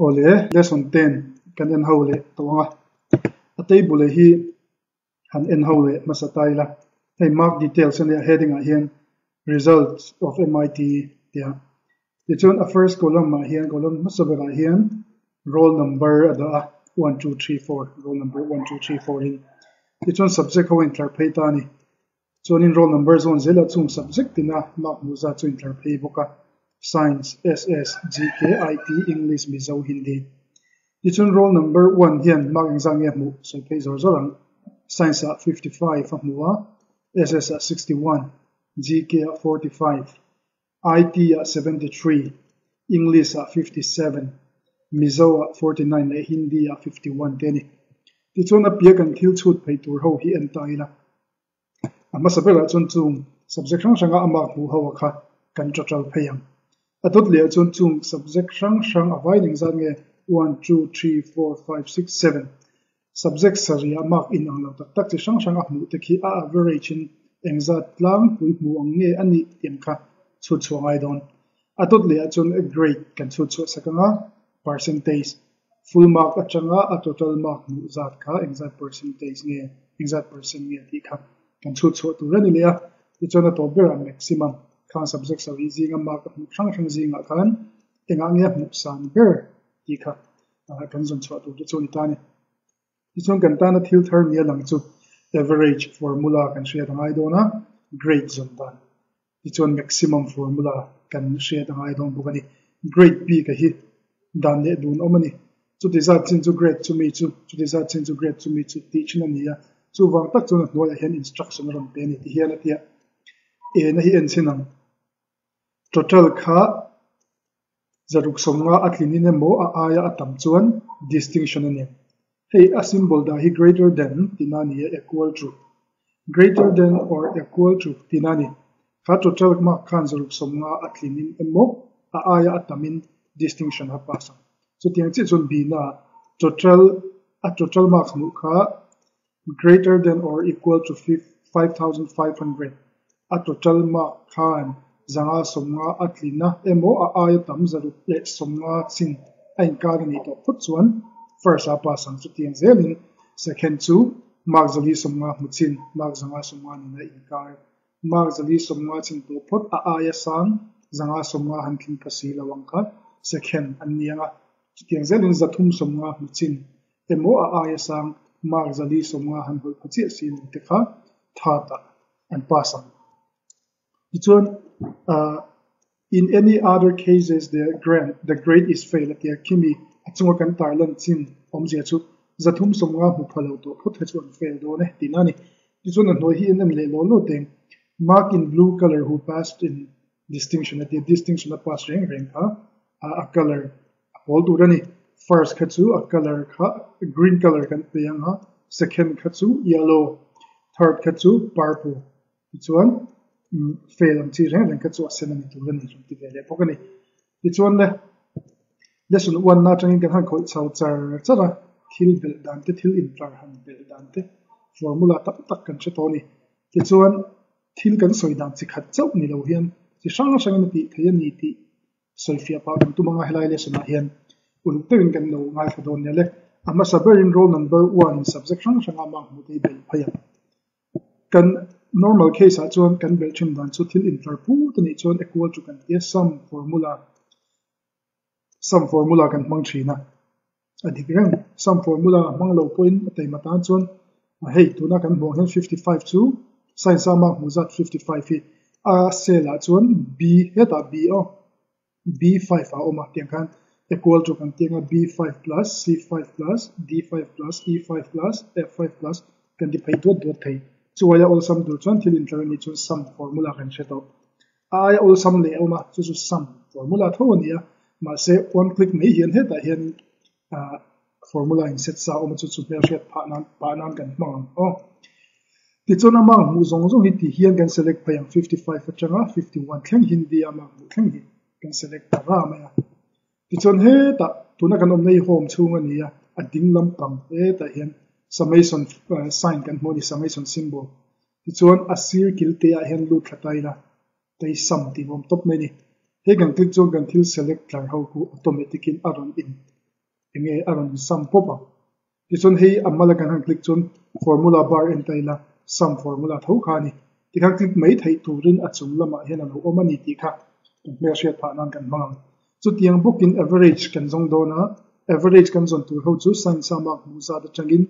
ole, lesson 10 kan en ho le tawanga atei bule hi, han en ho le masatai la. Hey mark details in the heading a hian results of MIT tia. Ti chon a first column ma hian column masabera hian roll number ada 1 2 3 4 roll number 1 2 3 4 in. Ti chon subject ho in tlar phei ta ni chon in roll number zone zela chung subject tina mark mu za chu in tlar phei boka. Science ss gk it english mizo hindi. Ti roll number 1 hian mark exam ye mu so pe zor zorang science at 55 amua ss at 61 gk at 45 it at 73 english at 57 mizo at 49 le hindi at 51 teni ti chun a pia kan thil chut phei tur ho hi en tai la ama sabela chun chung subject sang sanga ama hu ho kha kan total pheyang atot le chun chung subject ning zan nge 1 2 3 4 5 6 7 subject saria mark in ang lo tak tak chi sang sang a mu te khi a average in engzat lang pui mu ang nge ani tiam kha chu chu ngai don. Atot le chun a grade kan chu chu sakanga percentage full mark achanga a total mark mu zat kha exact percentage nge exact percent nge ti kha kan chu chu tu rani le a ti chon a to maximum khan subject sa zinga mark mu sang sang zinga khan enga nge mu san ber ti kha kan zon chu tu chu ni ta ni ti chon kan ta na thil thar ni lang chu average formula kan share dang ai dona grade zon dan ti chon maximum formula kan share dang ai don bukani grade b ka hi dan le dun omani chu ti za chin chu grade chu mi chu chu ti za chin chu grade chu mi chu ti chin ani ya chu wang tak chu na hnuai hian instruction ram pe ni ti hian atia e na hi en sinang total kha zaruk somnga atlinin emo a aya atam chuan distinction ani hei a symbol da hi greater than tinani equal to. Greater than or equal to tinani kha total ma khan zaruk somnga atlinin emo a aya atamin distinction ha pasa so tiang chi chun bi na total a total marks mu kha greater than or equal to 5500 a total mark khan zanga somnga atlina emo a ay tam zaru le somnga sing ain ka ni to phut chuan first a pa sang chu tiang zelin second chu mark zali somnga muchin mark zanga somnga ni na in ka mark zali somnga ching to phut a ay sang zanga somnga han thin pasi lawang ka second an nianga chu tiang zelin zathum somnga muchin emo a ay sang mark zali somnga han hol phachi sin te kha thata an pa sang ichuan Uh, in any other cases, the grant, the grade is failed. The kimi achunga kan tarlan chin om je chu zathum somnga mu phalo to phut he chuan fail do ne tinani ti chuan no hi en le lo lo teng mark in blue color who passed in distinction at the distinction of pass reng reng ha? A color all tu rani first khatsu a color kha green color kan yang ha? Second khatsu yellow. Third khatsu purple. Chuan fail am chi reng reng ka chu sen ani tur ani rum ti vele pokani ti chuan le lesson 1 na tangin kan han khoi chau char chara thil bel dan te thil in tlar han bel dan te formula tak tak kan che toni ti chuan thil kan soi dan chi khat chau ni lo hian chi sang sang ni ti thaya ni ti solfia pa kan tu manga helai lesson a hian uluk te kan lo ngai khadon ne le ama saber in roll number 1 subject sang sang ama mu te bel phaya kan normal case a chuan kan bel thum dan chu thil in tlar pu ta ni chuan equal to kan tia sum formula sum formula kan mang thina adik rang, sum formula mang lo point atei mata chuan hei tuna kan hmong hen 55 chu sin sa ma mu 55 hi. A sela chuan b, heta b o b5 a oma tiang kan equal to kan tianga b5 plus c5 plus d5 plus e5 plus f5 plus, kan di phei tu dot thei chuaya all sum tur chuan thil in ni chu sam formula kan hre to ai all sum le oma chu chu sam formula tho ania ma se one click me hian heta hian formula in set sa oma chu chu hmel hret pha nan, pa nan kan hmang o. Ti chuan ama mu zong zong hi ti hian kan select phayang 55 atanga 51 thleng hindi ama mu thleng hi kan select ta ra ma ti chon he ta tuna kan om nei home chunga nia a ding lam pam he ta hian summation uh, sign kan hmu ni summation symbol. Ti chuan a circle te a hian lut thlatai la tei sum ti bom top mai ni. He kan click chuan kan thil select tlar ho ku automatic in aron in. Enge aron sum popa ti chon hei amala kan han click chon formula bar en taila sum formula tho kha ni. Ti khang click mai thai turin achum lama hian an omani ti kha. Me shia pha nan kan mang chu tiang booking average kan zong do na average kan zon tur ho chu sa mak muza da changin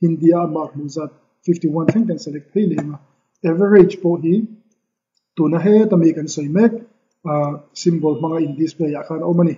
hindia mak muza 51 thing kan select thei le average po hi tu na he tami kan soi mek uh, symbol mga in display ya khan omani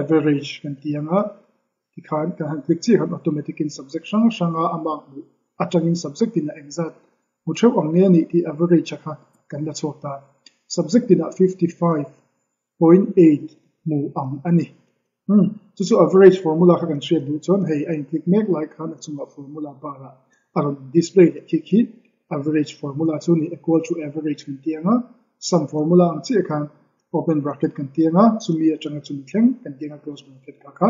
average kan tianga ah, ti khan kan han click chi, han automatic in ah, subject sang sanga ama bu atangin subject in exact. Mu theu ang ne ni ti average kha kan la chok ta subject in 55.8 mu ang ani. Tu so average formula gan tre Newton hei ein klik meg like han zum formula bara ar display de kiki average formula to ni equal to average container. Some formula am ti kan open bracket container zu mir changa zum kleng container close bracket kaka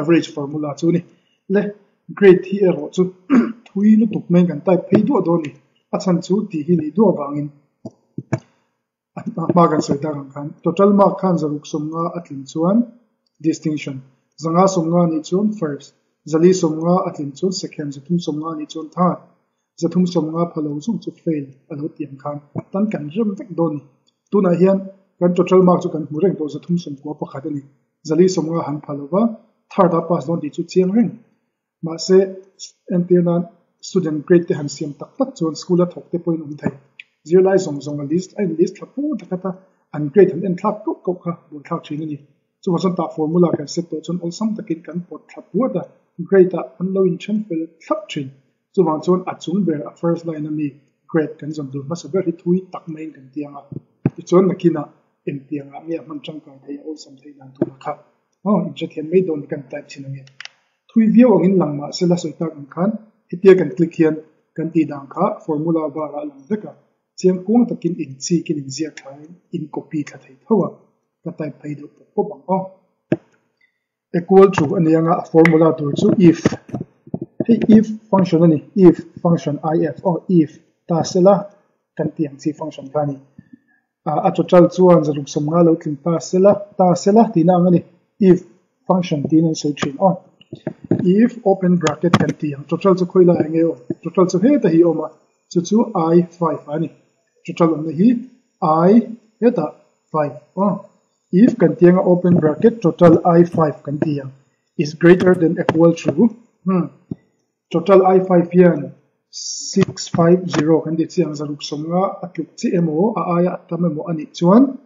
average formula to ni le great here to thui lu tuk men kan type pay do do ni achan chu ti hi ni do bangin ma gan soi da kan total mark kan zaruk somna atlin chuan distinction zanga sum nga ni chun first zali sum nga atin chun second zathum sum nga ni chun third zathum sum nga phalo chung chu fail alo tiam khan tan kan rem vek do ni tuna hian kan total mark chu kan mu reng to zathum sum ko pakhat ani zali sum nga han phalowa third a pass don ti chu chiang reng ma se entianan student grade te han siam tak tak chun school a thok te point um thai zero lai zong zong a list ai list thapu takata an grade han en thak ko ko kha bul thak thin ani chumasanta formula kan set to chun all sum takin kan pot thap buada grade a an lo in chen fel thak thin chu ma chuan a chung ber a first line ami grade kan zong du ma sa ber hi thui tak main kan tianga ti chuan nakina em tianga mi a man chang kai thai all sum thai dan tu kha oh in chat hian mai don kan type chin nge thui view angin langma sela soita kan khan hitia kan click hian kan ti dang kha formula bar a lang deka chiang kung takin in chi kin in zia khai in copy kha thei thowa ka type phai do ko bang o equal to anianga formula tur chu if. Hey if function ani. If function if or if ta sela kan tiang chi function khani a total chuan zaruk som nga lo tling ta sela ta sela tina ngani if function tin an sei thin on. If open bracket kan ti ang total chu khoila ange o. Total chu he ta hi oma. Chu chu i5 ani. Total om hi i eta 5 oh if kan open bracket total i5 kan is greater than equal to hmm. Total i5 yan 650 kan di chiang zaruk nga atluk a aya tamemo ani chuan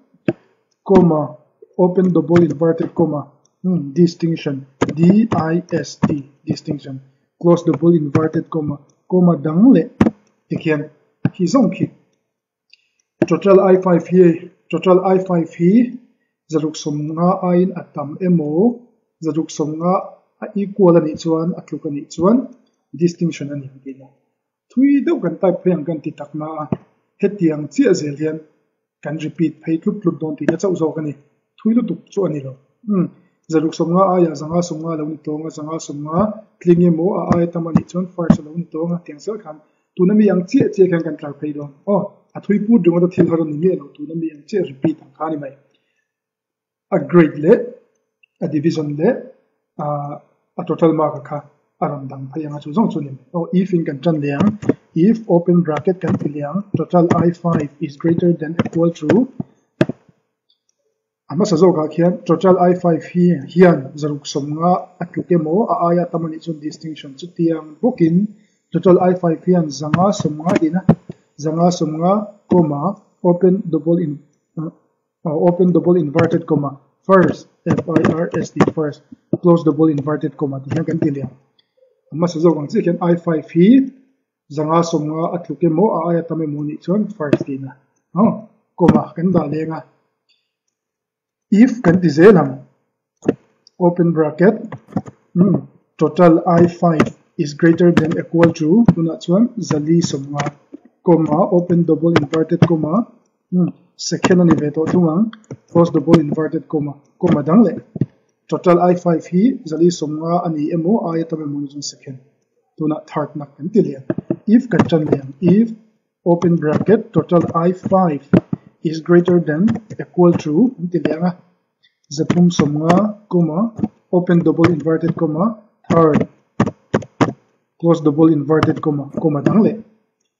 comma open double inverted comma. Hmm, distinction D I S T distinction. Close double inverted comma. Comma dang le tikhian hi total i5 hi total i5 hi zaruk som nga in atam emo zaruk som nga a equal ani chuan atluk ani chuan distinction ani hina thui deuh kan type pheng kan ti takna hetiang chi a zel hian kan repeat phei tlup tlup don ti na chau zo kani thui lu tuk chu ani lo um zaruk som nga aya zanga som nga lo ni tonga zanga som nga klinge mo a ai tamani chon first lo ni tonga tiangsel khan tuna mi yang che che khan kan tlar phei do o a thui pu dung da thil haron ni lo tuna mi yang che repeat ang khani mai a grade le a division le a a total mark kha aram dang phayanga chu zong chu ni o if in kan chan liang if open bracket kan liang total i5 is greater than equal to ama sa zo ka khian total i5 hi hian zaruk som nga atluke mo a aya tamani chun distinction. Chu tiang bookin total i5 hian zanga som nga dina zanga som nga comma open double in uh, uh, open double inverted comma first f i r s t first. Close double inverted comma. Ti hian kan tilia ama sa zo kang chi khian i5 hi zanga som nga atluke mo a aya tamani mo ni first dina oh comma kan da lenga. If kan ti zelam open bracket hmm, total i5 is greater than equal to tuna chuan zali somnga comma open double inverted comma hmm, second ani ve to thunga close double inverted comma comma dang total i5 hi zali somnga ani emo i tam mo jun second. Tuna third nak kan if kan liam if open bracket total i5 is greater than equal to tilia zathum somnga comma open double inverted comma third. Close double inverted comma comma dang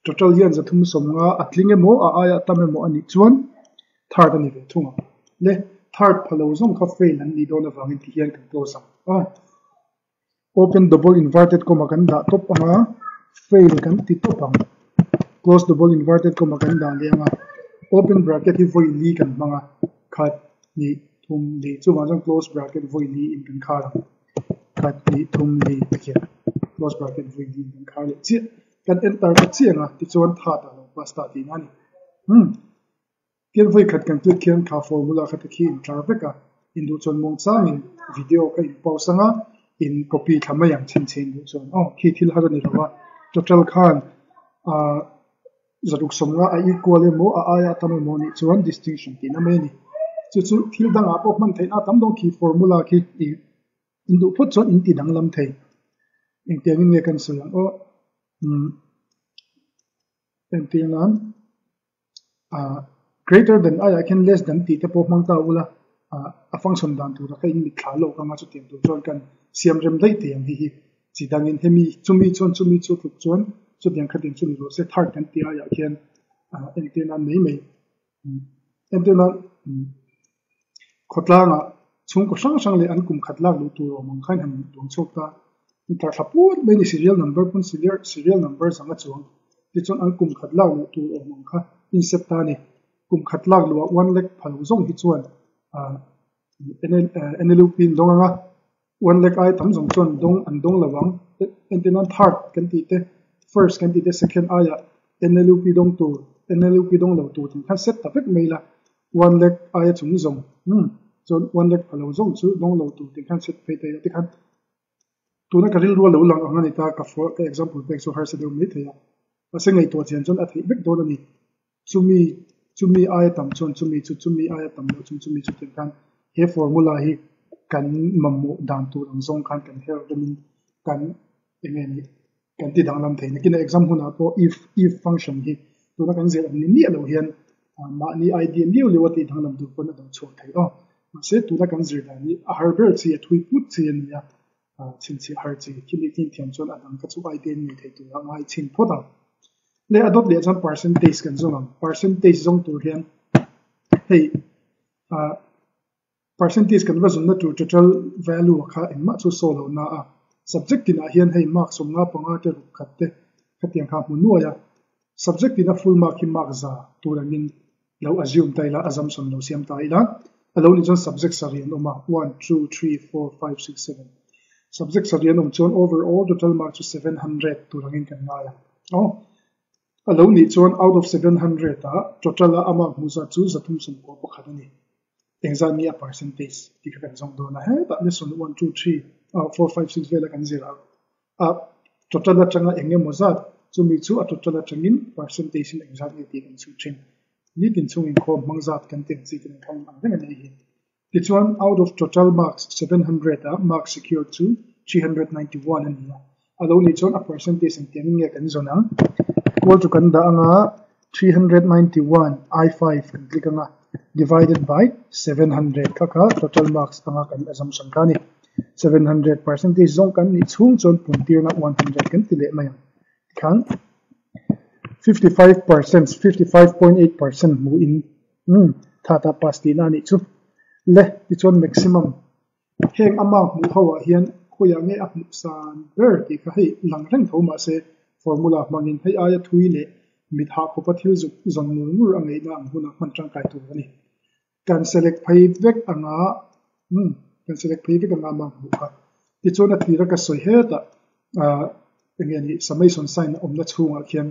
total hian zathum som nga atlinge mo a aya tame mo ani chuan third ani ve thunga le third phalo zong kha fail an ni dona wangin ti hian kan close am a open double inverted comma kan da top anga fail kan ti top ang close double inverted comma kan da le anga open bracket hi voi li kan manga khat ni thum li chu ma jang close bracket voi li in kan khara khat ni thum li kia close bracket voi li in kan khara chi kan enter ka chi anga ti chuan tha ta lo pasta ti nani hm kian voi khat kan click kian kha formula khat ki in tlar veka in du chon mong changin video ka in pause anga in copy thama yang chin chin du chon oh khi thil ha ni rawa total khan a zaruk somnga a equal mo a aya tam mo ni chuan distinction ti na me ni chu chu thil dang a pok man thein a tam dong ki formula ki i in du phot chon in ti dang lam thei in tiang in nge kan so yang o um en tiang nan a greater than i i can less than ti te pok mang ta ula a function dan tu ra kai ni thla lo ka ma chu tiang tu chon kan siam rem dai te yang hi hi chi dang in hemi chumi chon chumi chu tu chon chu tiang khatin chu ni ro se thar kan ti a ya khian en tiang nan mei mei en tiang nan khotla nga chung ko sang sang le an kum khatla lu tu ro mong khan ham dong chok ta thaput me ni serial number pun serial serial number lu one lek phal one lek ai tam zong first kan second aya one lek aya hm chon one ti khan tu na karil ro lo lang anga ni ta ka for ka example pek so har se do mi theya ase ngai to chen chon a thei bek do ni chumi chumi aya tam chon chumi chu chumi aya tam lo chum chumi chu tin khan he formula hi kan mamu dan tu ang zong khan kan her domin kan enge ni kan ti dang lam thei na kin exam huna to if if function hi tu na kan zel ni ni lo hian ma ni idea ni le wati dang lam tu ko na do chu thei o ma se tu na kan zel da ni a harvard chi a thui put chi ni ya chin chi har chi ki kin thiam chon adang ka chu idea ni thei tu la chin pho le adopt le chan percentage kan zong percentage zong tu hian hei percentage kan va na tu total value kha in ma chu solo na a subject in hian hei mark som nga panga te ru khat te khatiang kha mu nuaya subject in full mark hi mark za turangin lo assume taila assumption lo siam taila alo ni jon subject sarian oma 1 2 3 4 5 6 7 om chon overall total mark chu 700 turangin kan nga oh alo ni chon out of 700 ta ah, total ah, a ama muza chu zathum sum ko pakhat ani exam ni a percentage ti ka kan zong do na he ta ni sun 1 2 3 ah, 4 5 6 vela kan zira a total la changa enge mozat chu mi chu a total la changin percentage in exactly ti kan chu chin ni tin chung in khom mangzat kan tin chi kan kan ang deng eh, nei hi ti chuan out of total marks 700 a marks secured to 391 ani ya alo chuan a percentage in tiang nge kan zona equal to kan da anga 391 i5 kan click anga divided by 700 kaka total marks anga kan assumption kani. 700 percentage zong kan ni chung chon puntir na 100 kan tile mai kan 55 percent 55.8 percent mu in hmm thata pas ti na ni chu le ti chon maximum heng ama mu hawa hian khoya nge ap san ber ti ka hei lang reng thoma se formula mangin hei aya thui le mit ha ko pathil zu zong mu nur angai na ang huna man tang kai tu ani kan select phai vek anga hmm kan select phai vek anga ma mu kha ti chon a thira ka soi he ta a nge ni samai son sign om na chunga khian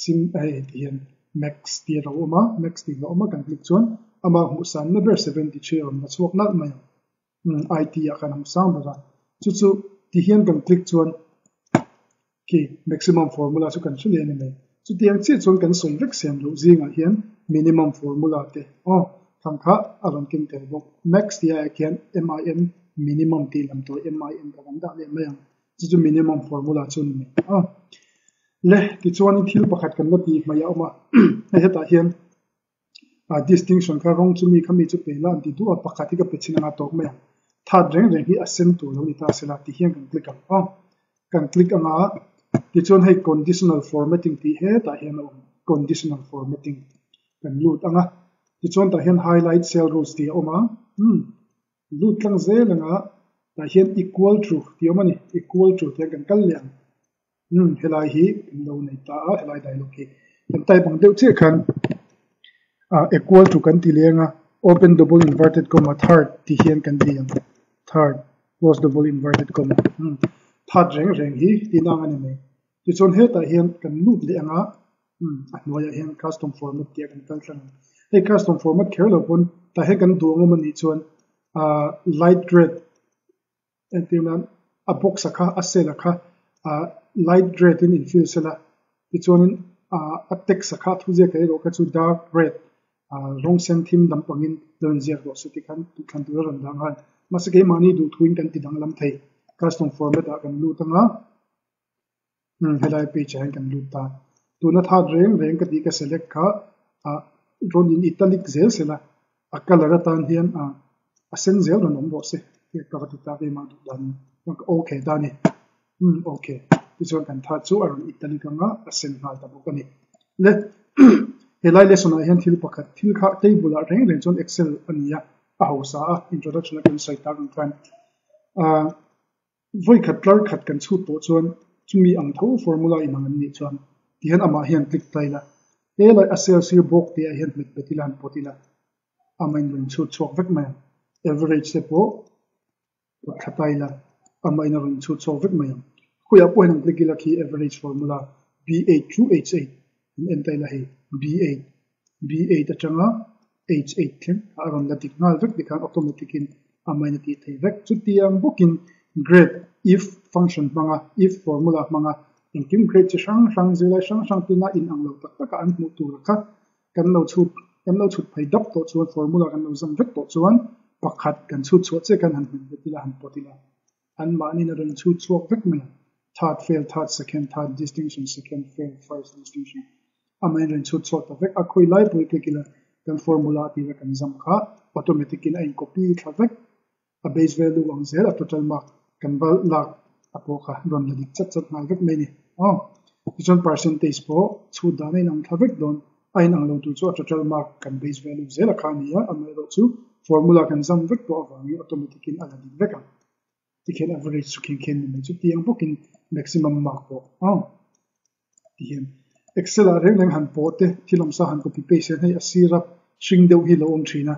sim ai hian max ti ro oma max ti ro oma kan click chuan ama mu san na ber 73 om na chuak na mai IT a kan ham sang ba chu chu ti hian kan click chuan ki maximum formula chu kan chule ni mai chu tiang chi chuan kan som vek siam lo zinga hian minimum formula te. Oh tham kha aron king te bok max ti a kian min minimum ti lam to min ka kan da le mai chu chu minimum formula chu ni oh le ti chuan thil pakhat kan lati maya oma heta hian a distinction ka rong chu mi khami chu pe lan ti du a pakhat ka pe china tok me thad reng reng hi asen tu lo ni ta sela ti hian kan click ang oh kan click anga ti chuan hei conditional formatting ti he ta hian om conditional formatting kan lut anga ti chuan ta hian highlight cell rules ti oma hmm lut tlang zel anga ta hian equal to ti oma ni equal to te kan kal lian hmm helai hi kan lo nei ta a helai dialog hi kan tai bang deuh che khan Uh, equal to kan ti lenga open double inverted comma third ti hian kan lian third close double inverted comma. Hmm. Third reng reng hi tinang ani mai ti chuan he ta hian kan lut le anga hmm ah, a hnuai hian custom format ti kan kal tlang hei custom format kher lo ta he kan duang mani chuan a light red. Entiman a box akha a cell akha a uh, light red in infill sela ti chuan a text akha thu je kai ro ka chu dark red rong sen thim dam pangin don ziak ro se ti khan tu ran dang han masake mani du thuin kan ti dang lam thei custom format a kan lu tanga hmm helai page han kan lu ta tu na tha reng reng ka ti ka select kha a ron in italic zel sela a color tan hian a a sen zel ron om ro se ke ka ti ta ve ma du dan okay da ni hmm okay ti chuan kan tha chu aron italic anga a sen hal ta bok ani le helai lesson a hian thil pakhat thil kha table a reng reng chon excel ania a hausa a introduction kan sai ta kan kan a voi khat tlar khat kan chut po chuan chumi ang tho formula in ang ni chuan ti hian ama hian click tlaila he lai a cell sir bok ti a hian mit petilan potila amain rin chut chok vek mai average se po khataila amain rin chut chok vek mai kuya po hin click ila ki average formula b8 through h8 in entaila hi b8 b8 atanga h8 thlem aron la tiknal vek dikan automatic in amain ti thei vek chuti ang booking grade if function manga if formula manga in kim grade chi sang sang zela sang sang tina in ang lo tak tak an mu tu kha kan lo chut kan lo chut phai dap to chuan formula kan lo zam vek to chuan pakhat kan chut chut che kan han min betila han potila an mani na ron chut chuak vek me third fail third second third distinction second fail first distinction amain ron chut ta vek a khoi lai pui ke kila kan formula ti ve kan zam kha. Automatic in a copy thla vek. A base value ang zel. A total mark kan bal lak apo kha ron la dik chat chat ngai vek mai ni oh ichon percentage po chu da nei nang tha vek don. Ai nang lo tu chu total mark kan base value zel. A khani ya. Ro chu formula kan zam vek to awangi automatic in ala dik veka tiken average chu ken ni chu. Tiang bokin maximum mark po. Oh tihen excel a reng reng han po te, thilom sa han copy paste nei asira string deuh hi lo om thina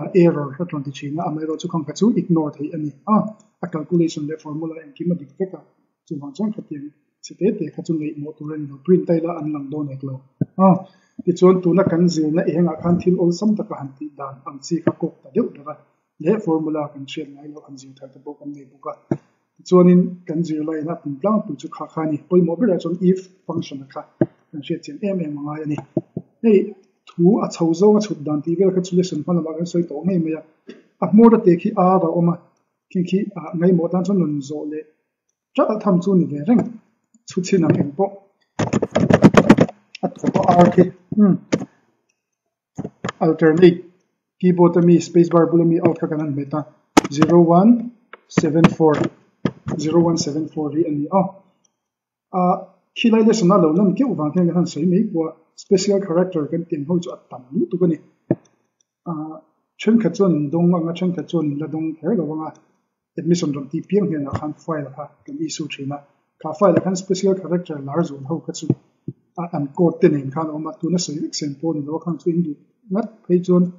a error ra tron ti china amai ro chu khang ka chu ignore thei ani. A a calculation le formula en kim ma dik veka chu wang chang khatien se te te kha chu lei mo tu ren no print tai la an lang do nei lo. A, ti chon tu na kan zir na enga khan thil ol sam ta ka han ti dan, ang chi ka kok ta deuh dara le formula kan chen ngai lo, an zir thar ta bo kan nei buka chuanin kan zir lai na pum plang tu chu kha kha ni. Poi mo chon if function kha. Share chen em em ngai ani nei thu a chho zo a chut dan ti vel kha chu lesson phan ma soi to ngai me ya a mo da te khi a ra oma khi khi a ngai mo tan chon lon zo le cha a tham chu ni ve reng chu chin ang eng po at ko r ki hmm alternate keyboard mi spacebar bulami alt ka kanan beta 0174 0174 ri ani 起来的是那老冷，解放天一看谁没过？Special character 跟电话座等，都个呢？啊，乘客坐人东啊，乘客坐人那东，还有个我啊，没上到地边去，那看发了哈，跟秘书车嘛，看发了看 special character 哪儿做，然后个做啊，按固定型，看我们做那谁，先播呢，然后看谁用。那平常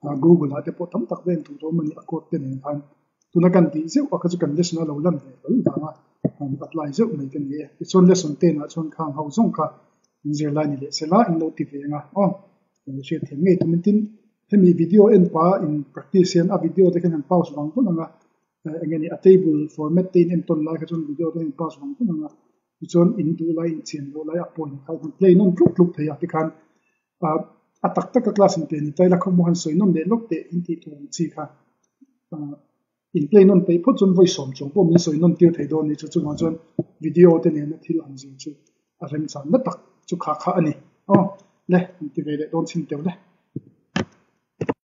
啊，Google 啊，得波他们特别土，他们那固定型，看，做那干地些，我个做跟那老冷的，老冷啊。An apply zeu mai kan ye chon lesson ten a chon khang ho zong kha zir lai ni le sela in lo ti ve nga oh she them nge tumin tin hemi video en pa in practice yan a video te kan pause bang pu nga again a table format tin en ton lai ka chon video te pause bang pu nga chuan in du lai in chen lo lai a point kha play non kluk kluk thei a ti khan a tak tak class in pe ni tai la khom han soi nom de lok te in ti tu chi kha in play non pe pho chun voice som chong po mi soi nom tir thei do ni chu chu ma chuan video te ne na thil an jing chu a rem chan na tak chu kha kha ani oh le ti ve le don chin te le